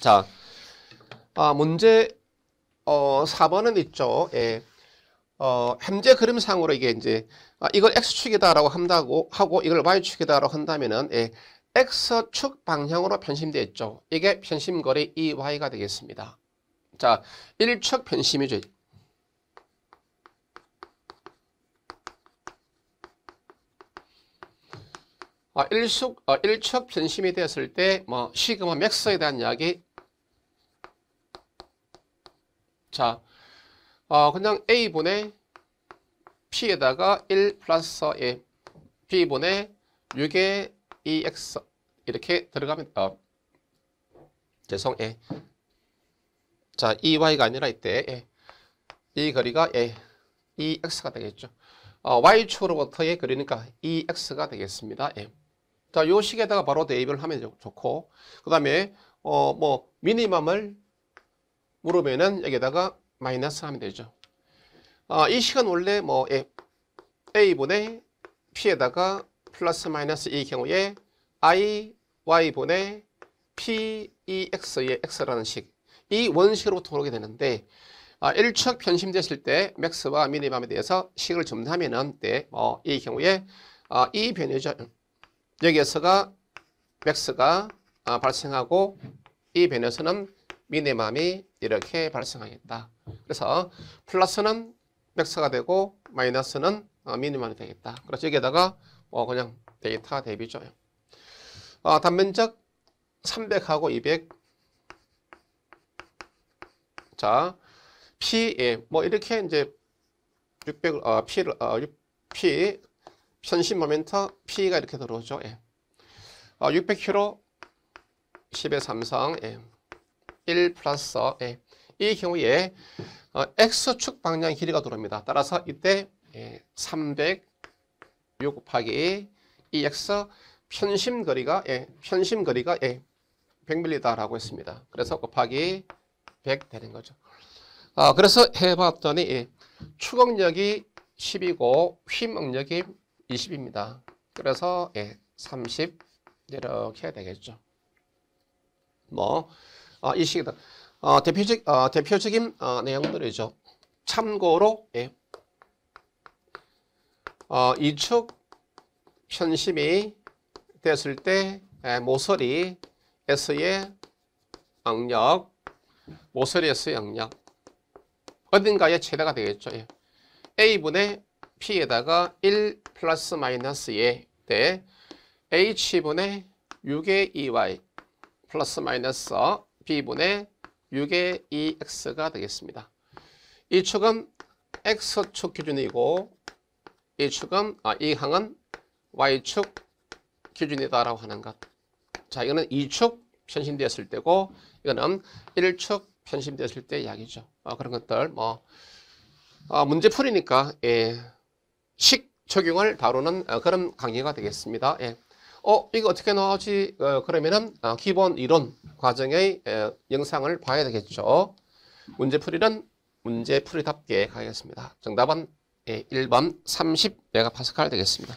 자, 아, 문제 어, 4번은 있죠. 예. 어, 현재 그림상으로 이게 이제 아, 이걸 x축이다라고 한다고 하고 이걸 y축이다라고 한다면은 예, x축 방향으로 편심되어 있죠. 이게 편심거리 EY가 되겠습니다. 자, 1축 편심이죠. 아, 1축, 어, 1축 편심이 되었을 때, 뭐, 시그마 맥스에 대한 이야기. 자, 어, 그냥 A분의 P에다가 1 플러스 A, B분의 6의 EX, 이렇게 들어가면, 어, 죄송, 예. 자, EY가 아니라 이때, 예. 이 거리가 예, EX가 되겠죠. 어, Y축으로부터의 거리니까 EX가 되겠습니다. 예. 자, 요 식에다가 바로 대입을 하면 좋고, 그 다음에, 어, 뭐, 미니멈을 물으면은 여기다가 마이너스 하면 되죠. 어, 이 식은 원래 뭐, 예, A분의 P에다가 플러스 마이너스 이 경우에 I, Y분의 P, E, X의 X라는 식. 이 원식으로 돌아오게 되는데, 아, 1축 편심됐을 때 max와 minimum에 대해서 식을 점하면은 때, 뭐, 이 경우에 아, 이 변이죠. 여기에서가 max가 아, 발생하고 이 변에서는 minimum이 이렇게 발생하겠다. 그래서 플러스는 max가 되고 마이너스는 어, minimum이 되겠다. 그래서 여기에다가 어, 그냥 데이터 대비죠. 어, 단면적 300하고 200. 자, P, 예, 뭐 이렇게 이제 600, 어, P를, 어, P, 편심 모멘트 P가 이렇게 들어오죠. 예. 어, 600km 10의 삼성 예. 1 플러스 예. 이 경우에 어, X축 방향 길이가 들어옵니다. 따라서 이때 예, 300 6 곱하기 2X 편심 거리가 예, 편심 거리가 예, 100mm다라고 했습니다. 그래서 곱하기 100 되는 거죠. 아, 그래서 해봤더니 예, 추억력이 10이고 휘먹력이 20입니다. 그래서 예, 30 이렇게 되겠죠. 뭐, 어, 이 식이다. 어, 대표적, 어, 대표적인 어, 내용들이죠. 참고로 예. 어, 이축 편심이 됐을 때 예, 모서리 S의 악력, 모서리 S의 악력 어딘가에 최대가 되겠죠. 예. A분의 P에다가 1 플러스 마이너스 에 대 H분의 6의 2Y 플러스 마이너스 B분의 6의 2X가 되겠습니다. 이 축은 X축 기준이고 이 축은 아, 이 항은 Y축 기준이다라고 하는 것. 자, 이거는 2축 편심되었을 때고 이거는 1축 편심되었을 때 이야기죠. 아, 그런 것들 뭐 아, 문제 풀이니까 예. 식 적용을 다루는 어, 그런 강의가 되겠습니다. 예. 어, 이거 어떻게 나오지? 어, 그러면은 어, 기본 이론 과정의 에, 영상을 봐야 되겠죠. 문제풀이는 문제풀이답게 가겠습니다. 정답은 예, 1번 30메가파스칼 되겠습니다.